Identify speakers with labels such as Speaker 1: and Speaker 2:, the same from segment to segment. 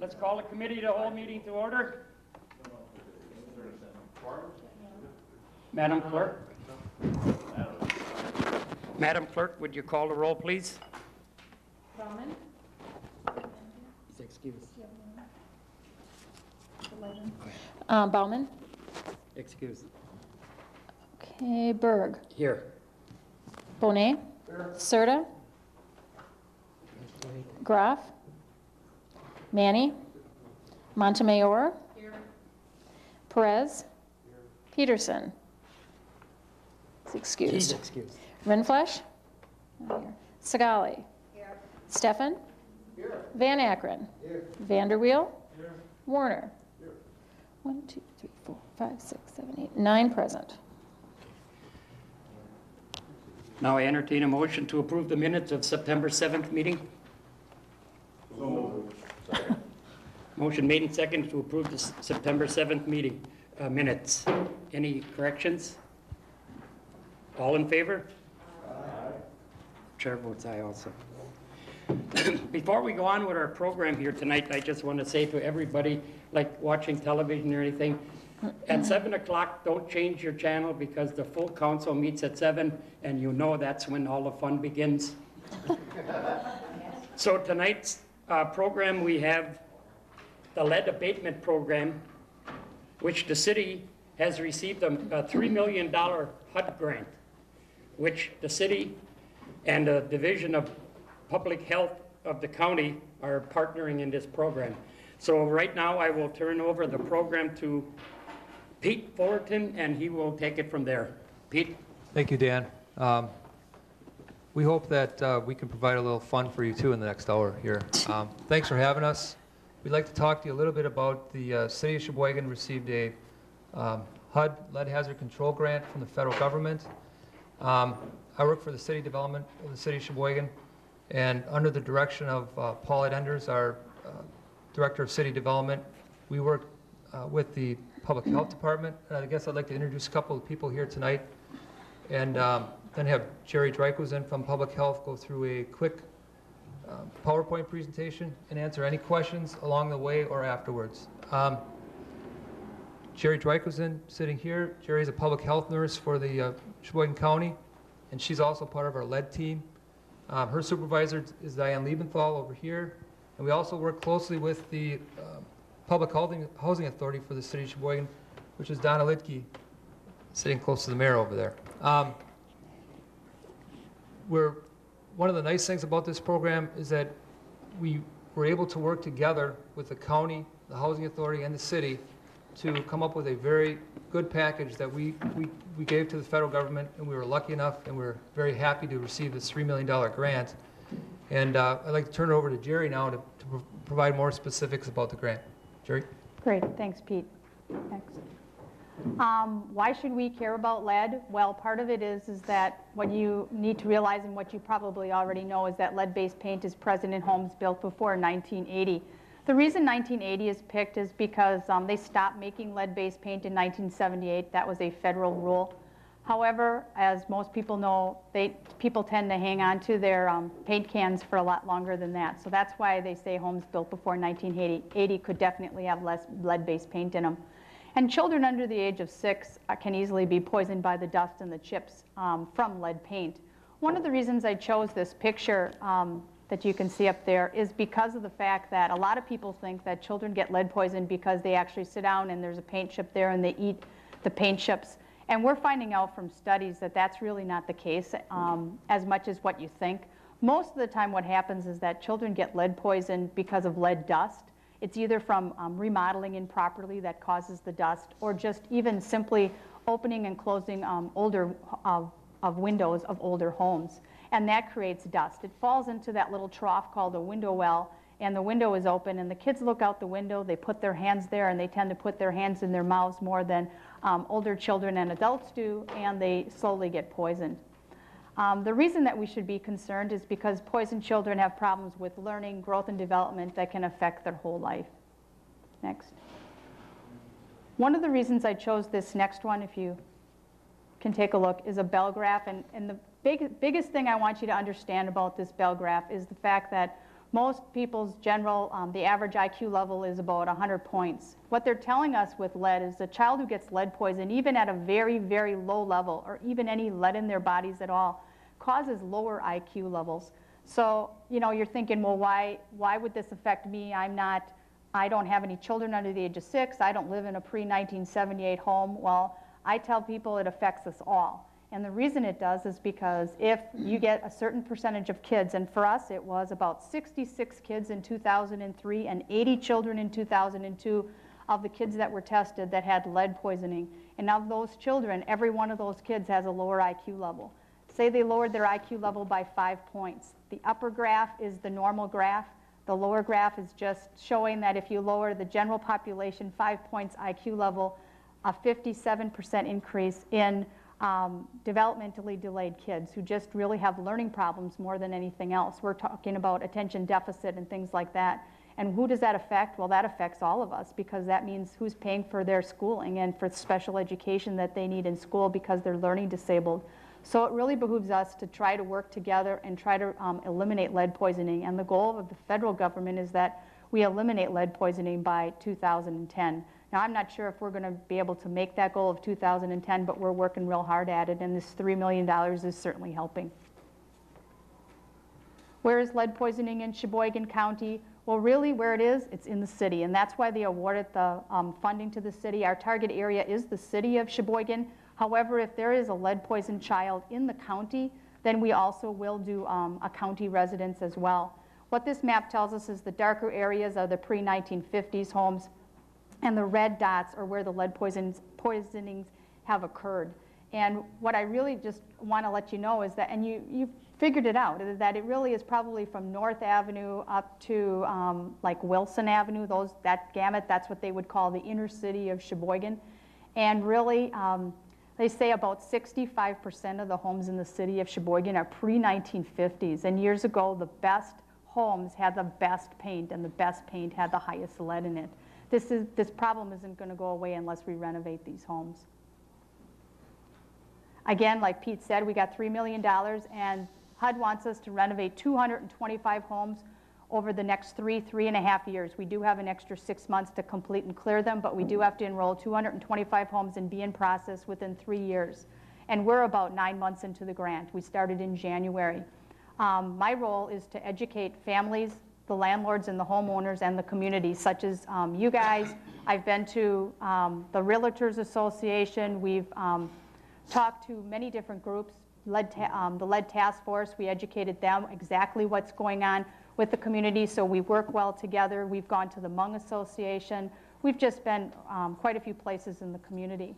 Speaker 1: let's call the committee to whole meeting to order. Madam Clerk? Madam Clerk, would you call the roll, please?
Speaker 2: Bauman?
Speaker 1: He's excused.
Speaker 2: Um, Bauman?
Speaker 1: Excused.
Speaker 2: Okay, Berg.
Speaker 1: Here.
Speaker 2: Bonet? Serta? Graff? Manny? Montemayor? Perez? Peterson? Is
Speaker 1: He's
Speaker 2: excused.
Speaker 1: excused.
Speaker 2: Rindfleisch? Not here. Sagali? Stefan? Van Akkeren? Vanderweel? Warner? One, two, three, four, five, six, seven, eight, nine present.
Speaker 1: Now I entertain a motion to approve the minutes of September 7th meeting. Motion made and second to approve the September 7th meeting uh, minutes. Any corrections? All in favor? Chair votes aye also. Before we go on with our program here tonight, I just want to say to everybody, like watching television or anything, at 7 o'clock, don't change your channel because the full council meets at 7, and you know that's when all the fun begins. So tonight's uh, program, we have the lead abatement program, which the city has received a a $3 million HUD grant, which the city and the Division of Public Health of the county are partnering in this program. So right now, I will turn over the program to Pete Fullerton, and he will take it from there. Pete?
Speaker 3: Thank you, Dan. Um, We hope that uh, we can provide a little fun for you too in the next hour here. Um, Thanks for having us. We'd like to talk to you a little bit about the uh, city of Sheboygan received a um, HUD lead hazard control grant from the federal government. Um, I work for the city development of the city of Sheboygan, and under the direction of uh, Paul Enders, our uh, director of city development, we work uh, with the public health department. And I guess I'd like to introduce a couple of people here tonight. And um, then have Jerry Drykosen from Public Health go through a quick um, PowerPoint presentation and answer any questions along the way or afterwards. Um, Jerry Drykosen, sitting here. Jerry's a public health nurse for the uh, Sheboygan County, and she's also part of our lead team. Um, Her supervisor is Diane Liebenthal over here, and we also work closely with the um, Public Housing Housing Authority for the city of Sheboygan, which is Donna Litke, sitting close to the mayor over there. Um, We're, one of the nice things about this program is that we were able to work together with the county, the housing authority, and the city to come up with a very good package that we, we, we gave to the federal government, and we were lucky enough, and we're very happy to receive this $3 million grant. And uh, I'd like to turn it over to Jerry now to, to pro- provide more specifics about the grant. Jerry?
Speaker 4: Great, thanks, Pete. Next. Um, Why should we care about lead? Well, part of it is, is that what you need to realize and what you probably already know is that lead-based paint is present in homes built before 1980. The reason 1980 is picked is because um, they stopped making lead-based paint in 1978. That was a federal rule. However, as most people know, they, people tend to hang on to their um, paint cans for a lot longer than that. So that's why they say homes built before 1980 could definitely have less lead-based paint in them. And children under the age of six uh, can easily be poisoned by the dust and the chips um, from lead paint. One of the reasons I chose this picture um, that you can see up there is because of the fact that a lot of people think that children get lead poisoned because they actually sit down and there's a paint chip there and they eat the paint chips. And we're finding out from studies that that's really not the case um, as much as what you think. Most of the time what happens is that children get lead poisoned because of lead dust. It's either from um, remodeling improperly that causes the dust or just even simply opening and closing um, older uh, of windows of older homes. And that creates dust. It falls into that little trough called a window well and the window is open and the kids look out the window, they put their hands there and they tend to put their hands in their mouths more than um, older children and adults do and they slowly get poisoned. Um, the reason that we should be concerned is because poisoned children have problems with learning, growth, and development that can affect their whole life. Next. One of the reasons I chose this next one, if you can take a look, is a bell graph. And, and the big, biggest thing I want you to understand about this bell graph is the fact that Most people's general, um, the average IQ level is about 100 points. What they're telling us with lead is a child who gets lead poison, even at a very, very low level, or even any lead in their bodies at all, causes lower IQ levels. So, you know, you're thinking, well, why, why would this affect me? I'm not, I don't have any children under the age of six. I don't live in a pre-1978 home. Well, I tell people it affects us all. And the reason it does is because if you get a certain percentage of kids, and for us it was about 66 kids in 2003 and 80 children in 2002 of the kids that were tested that had lead poisoning. And of those children, every one of those kids has a lower IQ level. Say they lowered their IQ level by five points. The upper graph is the normal graph. The lower graph is just showing that if you lower the general population five points IQ level, a 57% increase in um, developmentally delayed kids who just really have learning problems more than anything else. We're talking about attention deficit and things like that. And who does that affect? Well, that affects all of us because that means who's paying for their schooling and for special education that they need in school because they're learning disabled. So it really behooves us to try to work together and try to um, eliminate lead poisoning. And the goal of the federal government is that we eliminate lead poisoning by 2010. Now, I'm not sure if we're going to be able to make that goal of 2010, but we're working real hard at it, and this $3 million is certainly helping. Where is lead poisoning in Sheboygan County? Well, really, where it is, it's in the city, and that's why they awarded the um, funding to the city. Our target area is the city of Sheboygan. However, if there is a lead poisoned child in the county, then we also will do um, a county residence as well. What this map tells us is the darker areas are the pre-1950s homes, and the red dots are where the lead poisons, poisonings have occurred. And what I really just want to let you know is that, and you, you figured it out, that it really is probably from North Avenue up to um, like Wilson Avenue, those, that gamut, that's what they would call the inner city of Sheboygan. And really, um, they say about 65% of the homes in the city of Sheboygan are pre-1950s. And years ago, the best homes had the best paint, and the best paint had the highest lead in it. This, is, this problem isn't going to go away unless we renovate these homes. Again, like Pete said, we got $3 million, and HUD wants us to renovate 225 homes over the next three, three and a half years. We do have an extra six months to complete and clear them, but we do have to enroll 225 homes and be in process within three years. And we're about nine months into the grant. We started in January. Um, my role is to educate families, the landlords and the homeowners and the community, such as um, you guys. I've been to um, the Realtors Association. We've um, talked to many different groups. Lead um, the Lead Task Force, we educated them exactly what's going on with the community, so we work well together. We've gone to the Hmong Association. We've just been um, quite a few places in the community.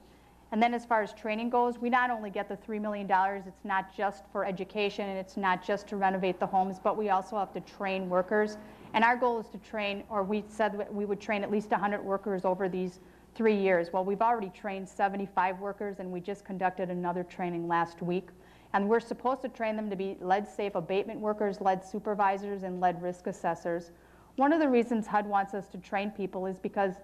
Speaker 4: And then as far as training goes, we not only get the $3 million, it's not just for education and it's not just to renovate the homes, but we also have to train workers. And our goal is to train, or we said we would train at least 100 workers over these three years. Well, we've already trained 75 workers and we just conducted another training last week. And we're supposed to train them to be lead safe abatement workers, lead supervisors, and lead risk assessors. One of the reasons HUD wants us to train people is because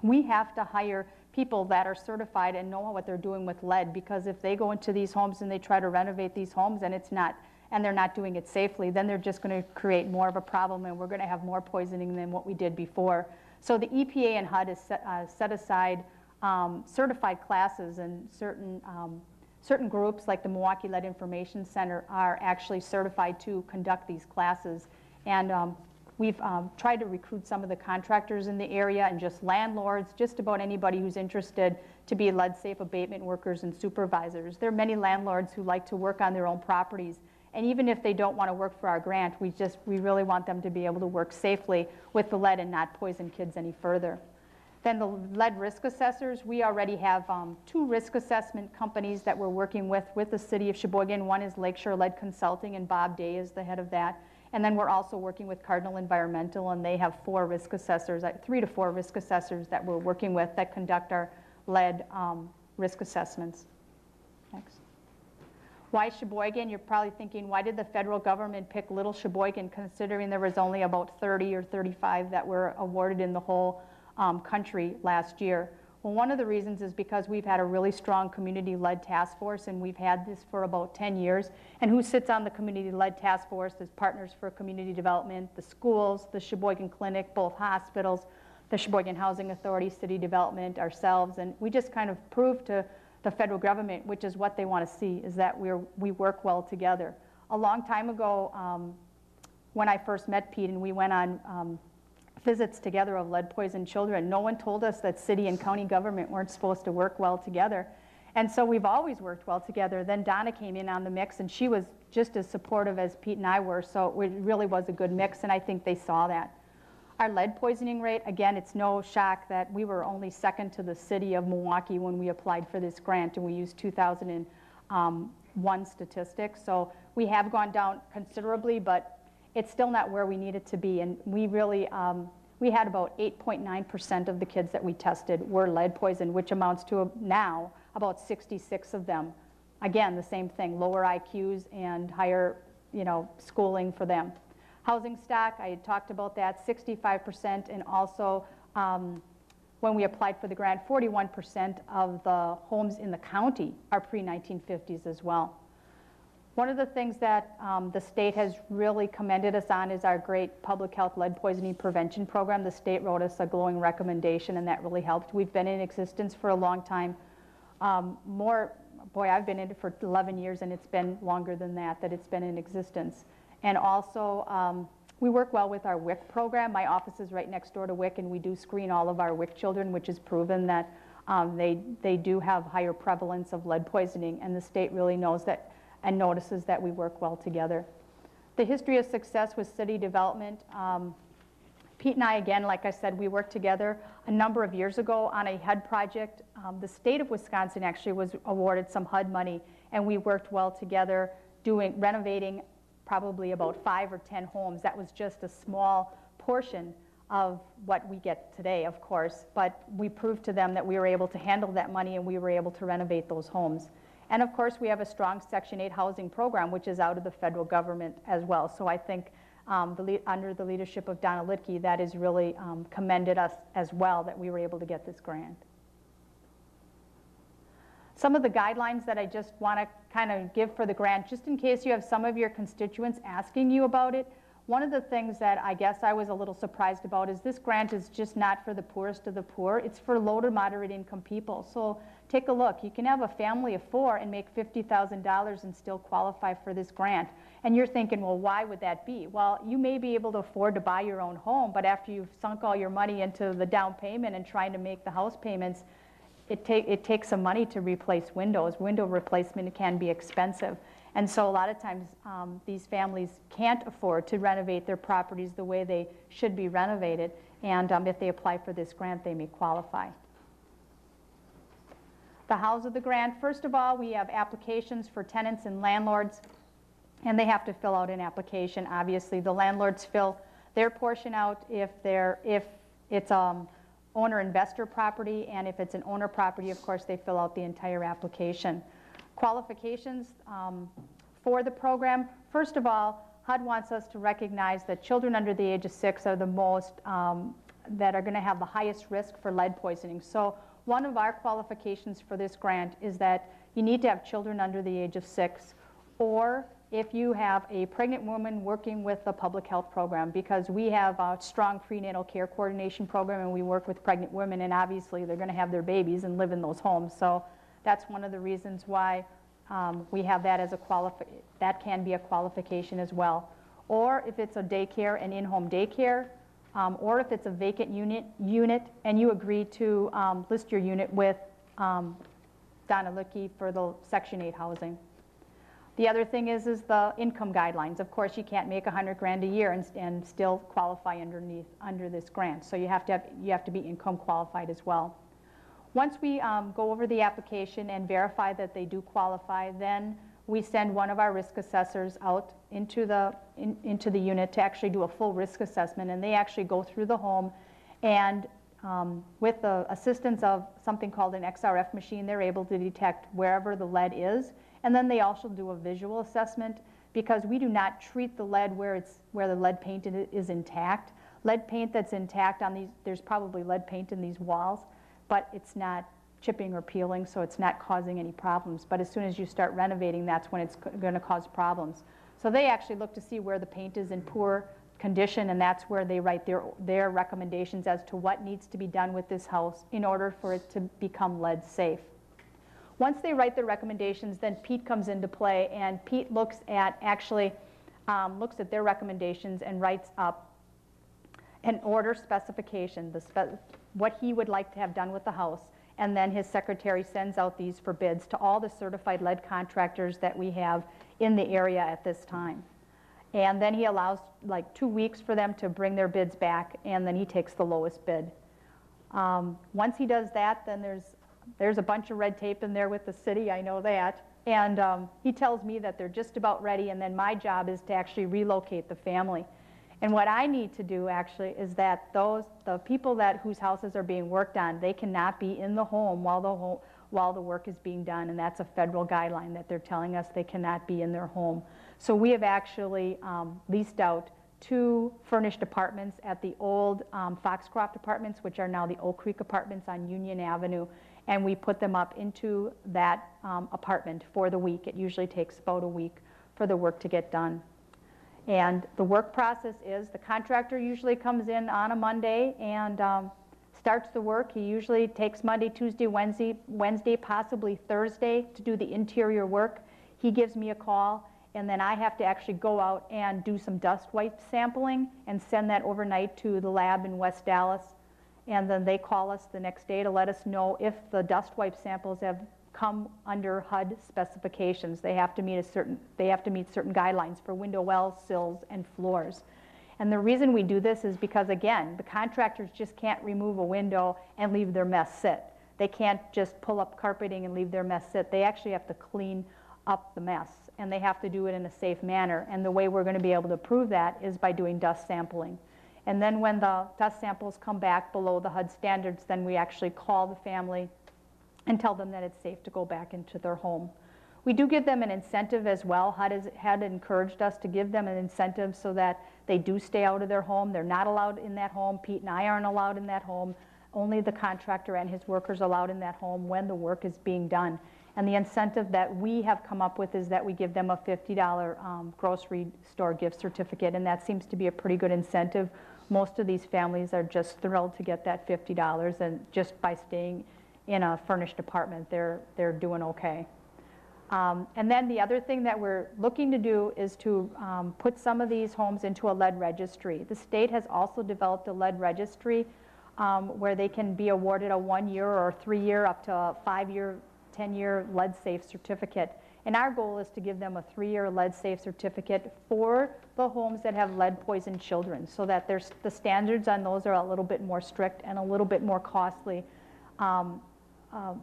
Speaker 4: we have to hire people that are certified and know what they're doing with lead because if they go into these homes and they try to renovate these homes and it's not and they're not doing it safely, then they're just going to create more of a problem and we're going to have more poisoning than what we did before. So the EPA and HUD has set, uh, set aside um, certified classes and certain, um, certain groups like the Milwaukee Lead Information Center are actually certified to conduct these classes. And um, We've um, tried to recruit some of the contractors in the area and just landlords, just about anybody who's interested to be lead safe abatement workers and supervisors. There are many landlords who like to work on their own properties. And even if they don't want to work for our grant, we just, we really want them to be able to work safely with the lead and not poison kids any further. Then the lead risk assessors, we already have um, two risk assessment companies that we're working with with the city of Sheboygan. One is Lakeshore Lead Consulting, and Bob Day is the head of that. And then we're also working with Cardinal Environmental, and they have four risk assessors, uh, three to four risk assessors that we're working with that conduct our lead um, risk assessments. Next. Why Sheboygan? You're probably thinking, why did the federal government pick Little Sheboygan, considering there was only about 30 or 35 that were awarded in the whole um, country last year? Well, one of the reasons is because we've had a really strong community-led task force, and we've had this for about 10 years. And who sits on the community-led task force is Partners for Community Development, the schools, the Sheboygan Clinic, both hospitals, the Sheboygan Housing Authority, City Development, ourselves, and we just kind of proved to the federal government, which is what they want to see, is that we're, we work well together. A long time ago, um, when I first met Pete and we went on um, visits together of lead-poisoned children, no one told us that city and county government weren't supposed to work well together. And so we've always worked well together. Then Donna came in on the mix, and she was just as supportive as Pete and I were, so it really was a good mix, and I think they saw that. Our lead poisoning rate, again, it's no shock that we were only second to the city of Milwaukee when we applied for this grant, and we used 2001 statistics. So we have gone down considerably, but it's still not where we need it to be. And we really, um, we had about 8.9% of the kids that we tested were lead poisoned, which amounts to now about 66 of them. Again, the same thing, lower IQs and higher, you know, schooling for them. Housing stock, I had talked about that, 65%, and also um, when we applied for the grant, 41% of the homes in the county are pre-1950s as well. One of the things that um, the state has really commended us on is our great public health lead poisoning prevention program. The state wrote us a glowing recommendation, and that really helped. We've been in existence for a long time. Um, more, boy, I've been in it for 11 years, and it's been longer than that that it's been in existence. And also, um, we work well with our WIC program. My office is right next door to WIC, and we do screen all of our WIC children, which has proven that um, they, they do have higher prevalence of lead poisoning, and the state really knows that and notices that we work well together. The history of success with city development. Um, Pete and I, again, like I said, we worked together a number of years ago on a HUD project. Um, the state of Wisconsin actually was awarded some HUD money, and we worked well together doing renovating probably about five or 10 homes. That was just a small portion of what we get today, of course, but we proved to them that we were able to handle that money and we were able to renovate those homes. And of course, we have a strong Section 8 housing program, which is out of the federal government as well. So I think um, the under the leadership of Donna Litke, that has really um, commended us as well that we were able to get this grant. Some of the guidelines that I just want to kind of give for the grant, just in case you have some of your constituents asking you about it. One of the things that I guess I was a little surprised about is this grant is just not for the poorest of the poor. It's for low to moderate income people. So take a look. You can have a family of four and make $50,000 and still qualify for this grant. And you're thinking, well, why would that be? Well, you may be able to afford to buy your own home, but after you've sunk all your money into the down payment and trying to make the house payments, it, it takes some money to replace windows. Window replacement can be expensive. And so a lot of times um, these families can't afford to renovate their properties the way they should be renovated. And um, if they apply for this grant, they may qualify. The house of the grant, first of all, we have applications for tenants and landlords, and they have to fill out an application. Obviously, the landlords fill their portion out if, they're, if it's um, owner-investor property, and if it's an owner property, of course, they fill out the entire application. Qualifications um, for the program, first of all, HUD wants us to recognize that children under the age of six are the most, um, that are going to have the highest risk for lead poisoning. So one of our qualifications for this grant is that you need to have children under the age of six, or if you have a pregnant woman working with the public health program because we have a strong prenatal care coordination program and we work with pregnant women and obviously they're going to have their babies and live in those homes. So that's one of the reasons why um, we have that as a qualifi that can be a qualification as well. Or if it's a daycare and in-home daycare, um, or if it's a vacant unit, unit and you agree to um, list your unit with um, Donna Litke for the Section 8 housing. The other thing is, is the income guidelines. Of course, you can't make 100 grand a year and, and still qualify underneath under this grant. So you have to have, you have to be income qualified as well. Once we um, go over the application and verify that they do qualify, then we send one of our risk assessors out into the in, into the unit to actually do a full risk assessment, and they actually go through the home and um, with the assistance of something called an XRF machine, they're able to detect wherever the lead is and then they also do a visual assessment because we do not treat the lead where, it's, where the lead paint is intact. Lead paint that's intact on these, there's probably lead paint in these walls. but it's not chipping or peeling, so it's not causing any problems. But as soon as you start renovating, that's when it's going to cause problems. So they actually look to see where the paint is in poor condition, and that's where they write their, their recommendations as to what needs to be done with this house in order for it to become lead safe. Once they write their recommendations, then Pete comes into play, and Pete looks at, actually, um, looks at their recommendations and writes up an order specification, the spe- what he would like to have done with the house, and then his secretary sends out these for bids to all the certified lead contractors that we have in the area at this time. And then he allows like two weeks for them to bring their bids back, and then he takes the lowest bid. Um, Once he does that, then there's, there's a bunch of red tape in there with the city, I know that. And um, he tells me that they're just about ready, and then my job is to actually relocate the family. And what I need to do actually is that those, the people that, whose houses are being worked on, they cannot be in the home while the, ho- while the work is being done. And that's a federal guideline that they're telling us they cannot be in their home. So we have actually um, leased out two furnished apartments at the old um, Foxcroft Apartments, which are now the Oak Creek Apartments on Union Avenue. And we put them up into that um, apartment for the week. It usually takes about a week for the work to get done. And the work process is, the contractor usually comes in on a Monday and um, starts the work. He usually takes Monday, Tuesday, Wednesday, Wednesday, possibly Thursday to do the interior work. He gives me a call, and then I have to actually go out and do some dust wipe sampling and send that overnight to the lab in West Allis. And then they call us the next day to let us know if the dust wipe samples have come under HUD specifications. They have to meet a certain, they have to meet certain guidelines for window wells, sills, and floors. And the reason we do this is because, again, the contractors just can't remove a window and leave their mess sit. They can't just pull up carpeting and leave their mess sit. They actually have to clean up the mess, and they have to do it in a safe manner. And the way we're going to be able to prove that is by doing dust sampling. And then when the dust samples come back below the HUD standards, then we actually call the family and tell them that it's safe to go back into their home. We do give them an incentive as well. HUD has, had encouraged us to give them an incentive so that they do stay out of their home. They're not allowed in that home. Pete and I aren't allowed in that home. Only the contractor and his workers allowed in that home when the work is being done. And the incentive that we have come up with is that we give them a $50 um, grocery store gift certificate, and that seems to be a pretty good incentive. Most of these families are just thrilled to get that $50, and just by staying in a furnished apartment, they're, they're doing okay. Um, And then the other thing that we're looking to do is to um, put some of these homes into a lead registry. The state has also developed a lead registry um, where they can be awarded a one-year or three-year, up to a five-year, 10-year lead-safe certificate. And our goal is to give them a three-year lead-safe certificate for the homes that have lead-poisoned children, so that there's, the standards on those are a little bit more strict and a little bit more costly um, um,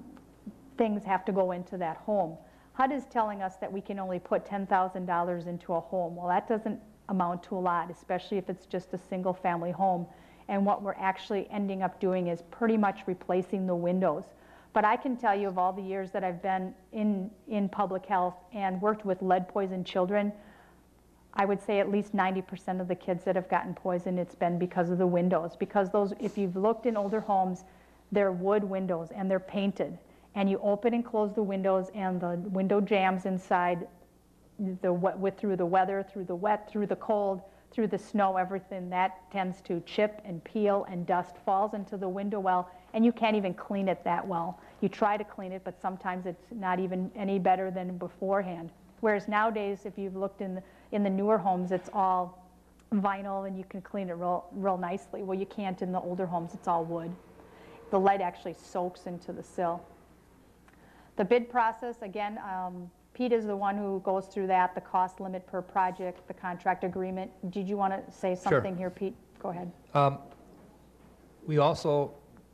Speaker 4: things have to go into that home. HUD is telling us that we can only put $10,000 into a home. Well, that doesn't amount to a lot, especially if it's just a single-family home. And what we're actually ending up doing is pretty much replacing the windows. But I can tell you of all the years that I've been in, in public health and worked with lead-poisoned children, I would say at least 90% of the kids that have gotten poisoned, it's been because of the windows. Because those, if you've looked in older homes, they're wood windows and they're painted. And you open and close the windows and the window jambs inside the, with, through the weather, through the wet, through the cold, through the snow, everything, that tends to chip and peel and dust falls into the window well and you can't even clean it that well. You try to clean it, but sometimes it's not even any better than beforehand. Whereas nowadays, if you've looked in the, in the newer homes, it's all vinyl and you can clean it real, real nicely. Well, you can't in the older homes, it's all wood the lead actually soaks into the sill. The bid process, again, um, Pete is the one who goes through that, the cost limit per project, the contract agreement. Did you want to say something here, Pete? Go ahead.
Speaker 3: Um, We also,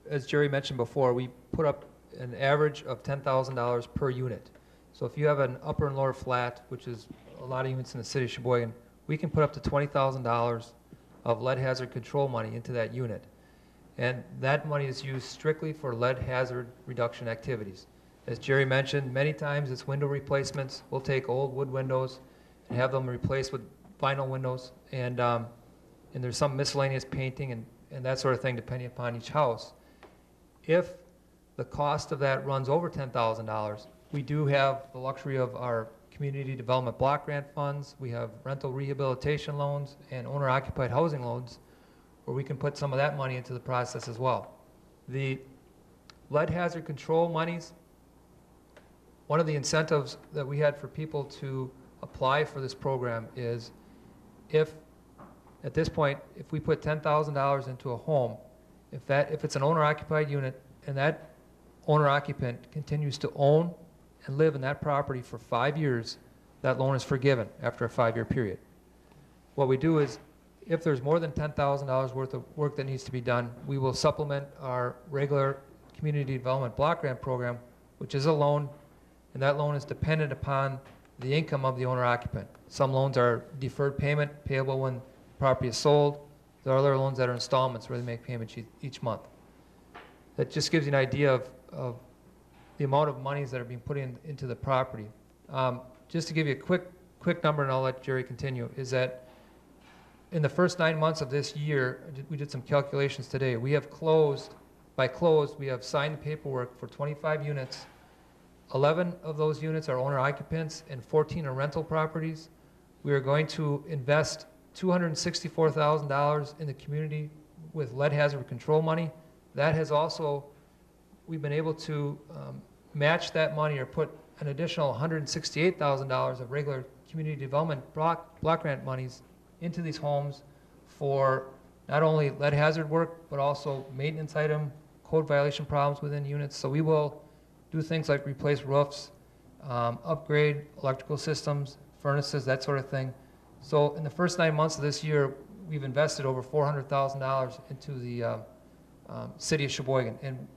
Speaker 3: as Jerry mentioned before, we put up an average of $10,000 per unit. So if you have an upper and lower flat, which is a lot of units in the city of Sheboygan, we can put up to $20,000 of lead hazard control money into that unit. And that money is used strictly for lead hazard reduction activities. As Jerry mentioned, many times it's window replacements. We'll take old wood windows and have them replaced with vinyl windows. And, um, and there's some miscellaneous painting and, and that sort of thing depending upon each house. If the cost of that runs over $10,000, we do have the luxury of our community development block grant funds, we have rental rehabilitation loans, and owner-occupied housing loans, where we can put some of that money into the process as well. The lead hazard control monies, one of the incentives that we had for people to apply for this program is if, at this point, if we put $10,000 into a home, if that, if it's an owner-occupied unit and that owner occupant continues to own and live in that property for five years, that loan is forgiven after a five-year period. What we do is, if there's more than $10,000 worth of work that needs to be done, we will supplement our regular community development block grant program, which is a loan, and that loan is dependent upon the income of the owner occupant. Some loans are deferred payment payable when the property is sold. There are other loans that are installments where they make payments each- month. That just gives you an idea of, of the amount of monies that are being put in, into the property. Um, just to give you a quick, quick number, and I'll let Jerry continue, is that in the first nine months of this year, we did some calculations today, we have closed, by closed, we have signed paperwork for 25 units. 11 of those units are owner occupants and 14 are rental properties. We are going to invest $264,000 in the community with lead hazard control money. That has also, we've been able to um, match that money or put an additional $168,000 of regular community development block, block grant monies into these homes for not only lead hazard work, but also maintenance item, code violation problems within units. So we will do things like replace roofs, um, upgrade electrical systems, furnaces, that sort of thing. So in the first nine months of this year, we've invested over $400,000 into the uh, um, city of Sheboygan. And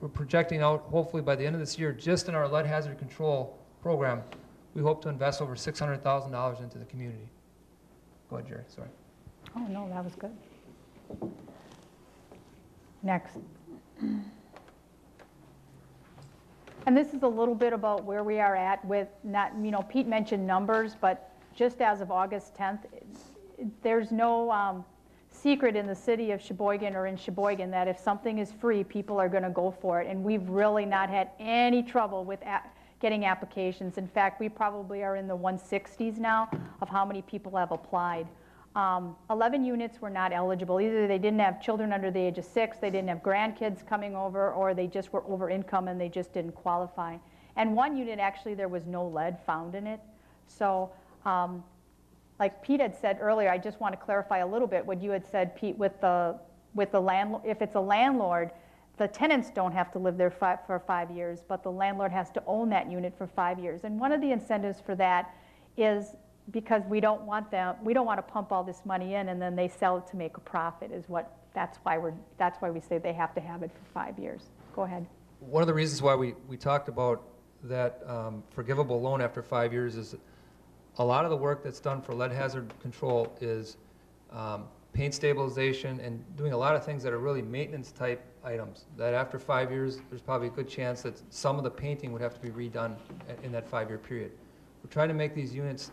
Speaker 3: we're projecting out, hopefully by the end of this year, just in our lead hazard control program, we hope to invest over $600,000 into the community. Go ahead, Jerry, sorry.
Speaker 4: Oh, no, that was good. Next. And this is a little bit about where we are at with, not, you know, Pete mentioned numbers, but just as of August 10th, there's no um, secret in the city of Sheboygan or in Sheboygan that if something is free, people are going to go for it. And we've really not had any trouble with getting applications. In fact, we probably are in the 160s now of how many people have applied. Um, 11 units were not eligible. Either they didn't have children under the age of six, they didn't have grandkids coming over, or they just were over income and they just didn't qualify. And one unit, actually, there was no lead found in it. So, um, like Pete had said earlier, I just want to clarify a little bit what you had said, Pete, with the, with the landlord, if it's a landlord, the tenants don't have to live there fi- for five years, but the landlord has to own that unit for five years. And one of the incentives for that is because we don't want them, we don't want to pump all this money in and then they sell it to make a profit is what, that's why we're, that's why we say they have to have it for five years. Go ahead.
Speaker 3: One of the reasons why we, we talked about that um, forgivable loan after five years is a lot of the work that's done for lead hazard control is um, paint stabilization and doing a lot of things that are really maintenance type items. That after five years, there's probably a good chance that some of the painting would have to be redone in that five-year period. We're trying to make these units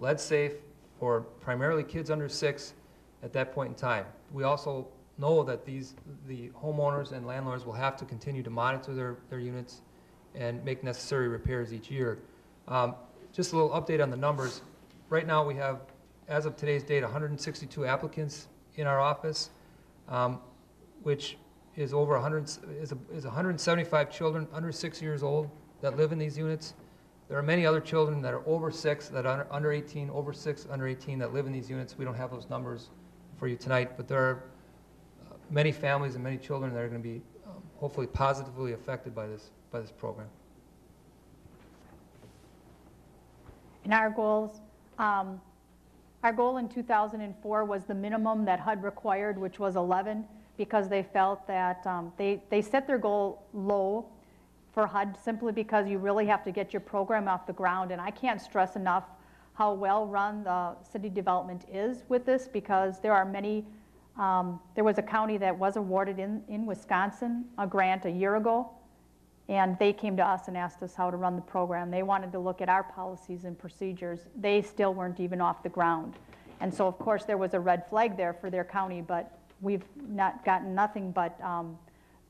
Speaker 3: lead safe for primarily kids under six at that point in time. We also know that these, the homeowners and landlords will have to continue to monitor their, their units and make necessary repairs each year. Um, Just a little update on the numbers. Right now, we have, as of today's date, 162 applicants in our office, um, which is over 100, is a- is 175 children under six years old that live in these units. There are many other children that are over six, that are under 18, over six, under 18, that live in these units. We don't have those numbers for you tonight, but there are uh, many families and many children that are going to be um, hopefully positively affected by this, by this program.
Speaker 4: And our goals, um, our goal in 2004 was the minimum that HUD required, which was 11, because they felt that, um, they, they set their goal low for HUD simply because you really have to get your program off the ground. And I can't stress enough how well-run the city development is with this, because there are many, um, there was a county that was awarded in, in Wisconsin a grant a year ago, and they came to us and asked us how to run the program. They wanted to look at our policies and procedures. They still weren't even off the ground. And so, of course, there was a red flag there for their county, but we've not gotten nothing but um,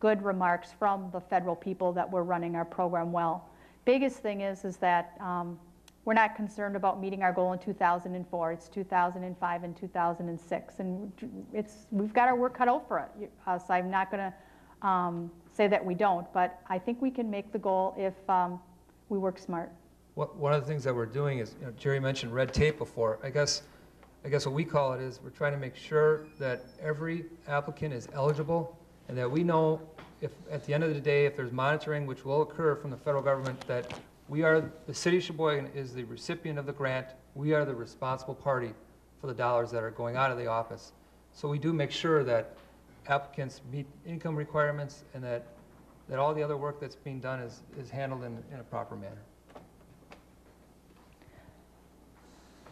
Speaker 4: good remarks from the federal people that we're running our program well. Biggest thing is, is that um, we're not concerned about meeting our goal in 2004. It's 2005 and 2006, and it's, we've got our work cut out for us. I'm not going to um, say that we don't, but I think we can make the goal if um, we work smart.
Speaker 3: What- One of the things that we're doing is, you know, Jerry mentioned red tape before. I guess, I guess what we call it is, we're trying to make sure that every applicant is eligible, and that we know if, at the end of the day, if there's monitoring, which will occur from the federal government, that we are, the city of Sheboygan is the recipient of the grant, we are the responsible party for the dollars that are going out of the office. So we do make sure that applicants meet income requirements, and that, that all the other work that's being done is, is handled in, in a proper manner.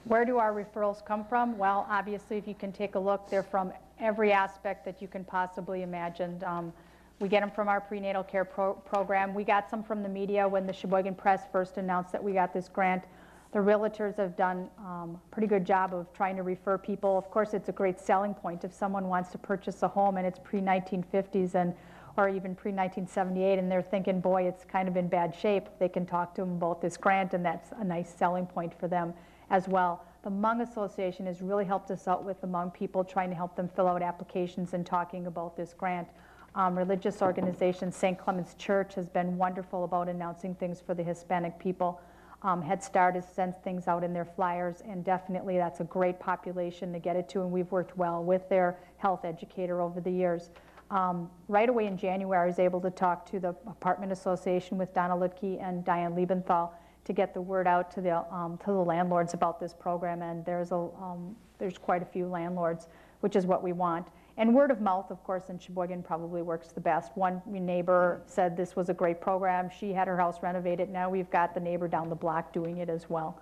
Speaker 4: Where do our referrals come from? Well, obviously, if you can take a look, they're from every aspect that you can possibly imagine. Um, We get them from our prenatal care pro- program. We got some from the media when the Sheboygan Press first announced that we got this grant. The realtors have done um, a pretty good job of trying to refer people. Of course, it's a great selling point if someone wants to purchase a home and it's pre-1950s and, or even pre-1978, and they're thinking, boy, it's kind of in bad shape, they can talk to them about this grant, and that's a nice selling point for them as well. The Hmong Association has really helped us out with the Hmong people, trying to help them fill out applications and talking about this grant. Um, religious organization, St. Clement's Church, has been wonderful about announcing things for the Hispanic people. Um, Head Start has sent things out in their flyers, and definitely that's a great population to get it to, and we've worked well with their health educator over the years. Um, right away in January, I was able to talk to the Apartment Association with Donna Litke and Diane Liebenthal to get the word out to the, um, to the landlords about this program, and there's a, um, there's quite a few landlords, which is what we want. And word of mouth, of course, in Sheboygan probably works the best. One neighbor said this was a great program. She had her house renovated. Now we've got the neighbor down the block doing it as well.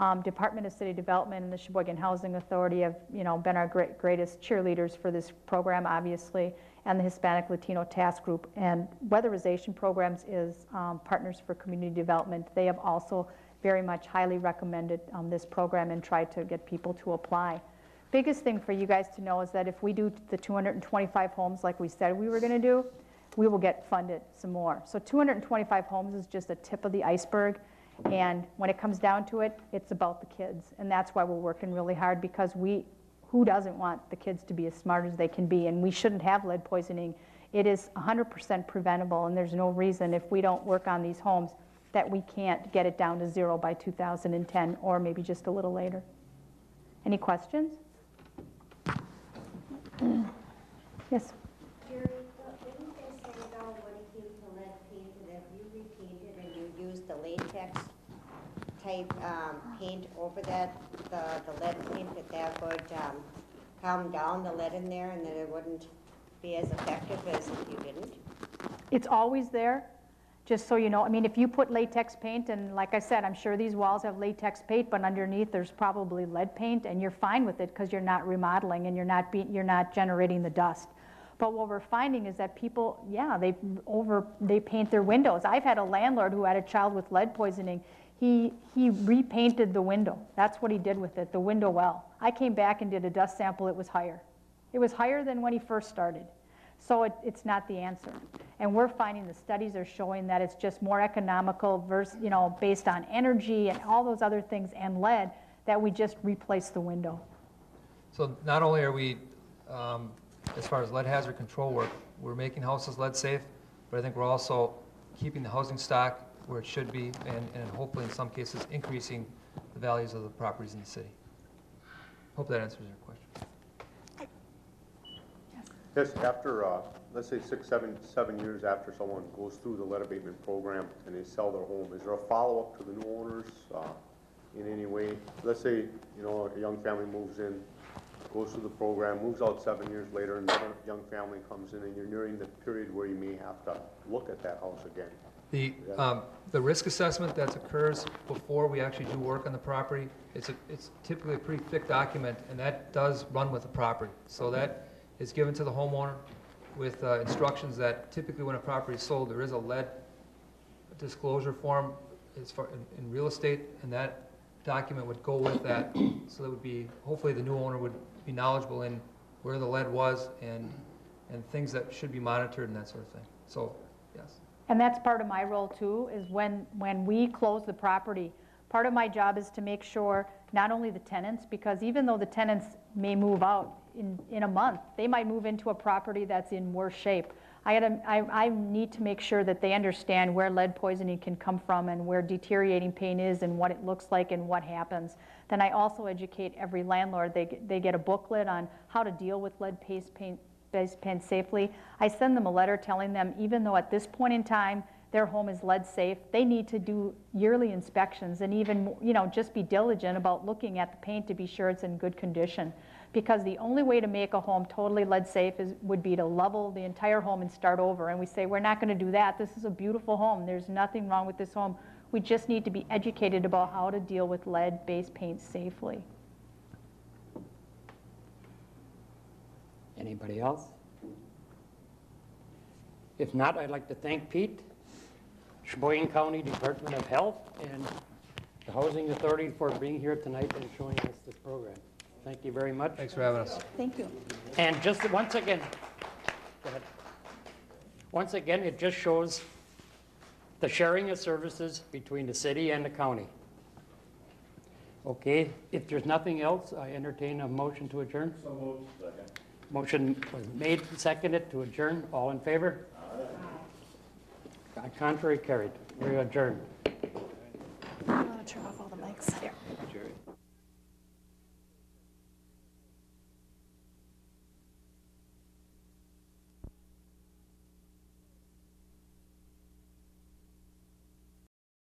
Speaker 4: Um, Department of City Development and the Sheboygan Housing Authority have, you know, been our great, greatest cheerleaders for this program, obviously, and the Hispanic Latino Task Group. And Weatherization Programs is um, Partners for Community Development. They have also very much highly recommended um, this program and tried to get people to apply. Biggest thing for you guys to know is that if we do the 225 homes like we said we were going to do, we will get funded some more. So 225 homes is just a tip of the iceberg. And when it comes down to it, it's about the kids. And that's why we're working really hard because we, who doesn't want the kids to be as smart as they can be? And we shouldn't have lead poisoning. It is 100% preventable, and there's no reason if we don't work on these homes that we can't get it down to zero by 2010 or maybe just a little later. Any questions? Yes.
Speaker 5: Jerry, didn't they say though, when it came to lead paint, that if you repainted and you used the latex type, um, paint over that, the, the lead paint, that that would, um, calm down the lead in there and that it wouldn't be as effective as if you didn't?
Speaker 4: It's always there, just so you know. I mean, if you put latex paint, and like I said, I'm sure these walls have latex paint, but underneath there's probably lead paint, and you're fine with it because you're not remodeling and you're not be, you're not generating the dust. But what we're finding is that people, yeah, they over they paint their windows. I've had a landlord who had a child with lead poisoning. He he repainted the window. That's what he did with it, the window well. I came back and did a dust sample. It was higher. It was higher than when he first started. So it, it's not the answer. And we're finding the studies are showing that it's just more economical versus, you know, based on energy and all those other things and lead, that we just replace the window.
Speaker 3: So not only are we, um, as far as lead hazard control work, we're making houses lead safe, but I think we're also keeping the housing stock where it should be and, and hopefully in some cases increasing the values of the properties in the city. Hope that answers your question.
Speaker 6: Yes, after, uh, let's say six, seven, seven years after someone goes through the lead abatement program and they sell their home, is there a follow-up to the new owners uh, in any way? Let's say, you know, a young family moves in, goes through the program, moves out seven years later, and another young family comes in, and you're nearing the period where you may have to look at that house again.
Speaker 3: The, um, the risk assessment that occurs before we actually do work on the property, it's a, it's typically a pretty thick document, and that does run with the property. So that is given to the homeowner with uh, instructions that typically when a property is sold, there is a lead disclosure form as far, in, in real estate, and that document would go with that. So that would be, hopefully the new owner would be knowledgeable in where the lead was and, and things that should be monitored and that sort of thing. So, yes.
Speaker 4: And that's part of my role too, is when, when we close the property, part of my job is to make sure not only the tenants, because even though the tenants may move out in, in a month, they might move into a property that's in worse shape. I I, I need to make sure that they understand where lead poisoning can come from and where deteriorating paint is and what it looks like and what happens. Then I also educate every landlord, they, they get a booklet on how to deal with lead paste paint, paint safely. I send them a letter telling them, even though at this point in time, their home is lead safe, they need to do yearly inspections and even, you know, just be diligent about looking at the paint to be sure it's in good condition. Because the only way to make a home totally lead safe is, would be to level the entire home and start over. And we say, we're not gonna do that, this is a beautiful home, there's nothing wrong with this home. We just need to be educated about how to deal with lead-based paint safely.
Speaker 1: Anybody else? If not, I'd like to thank Pete, Sheboygan County Department of Health, and the Housing Authority for being here tonight and showing us this program. Thank you very much.
Speaker 3: Thanks for having us.
Speaker 4: Thank you.
Speaker 1: And just once again, go ahead. Once again, it just shows the sharing of services between the city and the county. Okay, if there's nothing else, I entertain a motion to adjourn. So moved, second. Motion was made and seconded to adjourn. All in favor? Aye. Contrary carried. We adjourn.
Speaker 2: I'm gonna turn off all the mics.